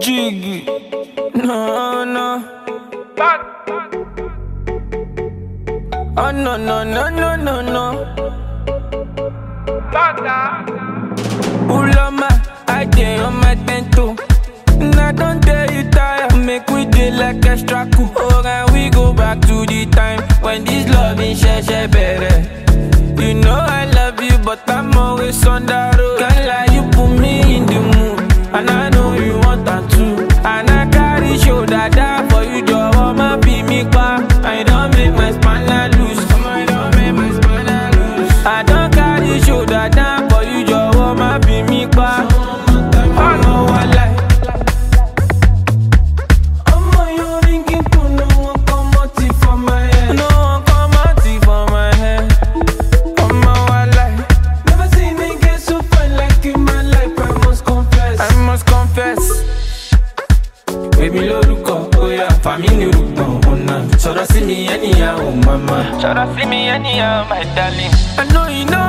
Jiggy. No, no. Oh, no, no, no, no, no, no. Uloma, I dey on my bento. And I don't tell you tire. Make we dey like extra cool. My head. No, I'm commoti for my head. I'm my life, Never seen a game so fine like in my life. I must confess. I must confess. Baby lórúkọ bóyá fàmí ní orúkọ ọ̀nà sọ̀rọ̀ sí mi anyhow mama. sọ̀rọ̀ sí mi anyhow my darling. I know you know